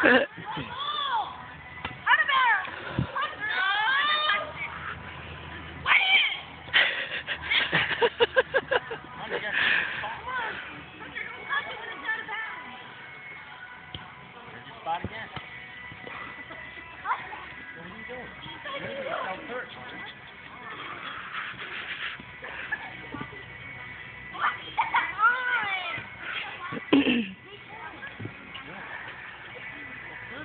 spot what are you doing?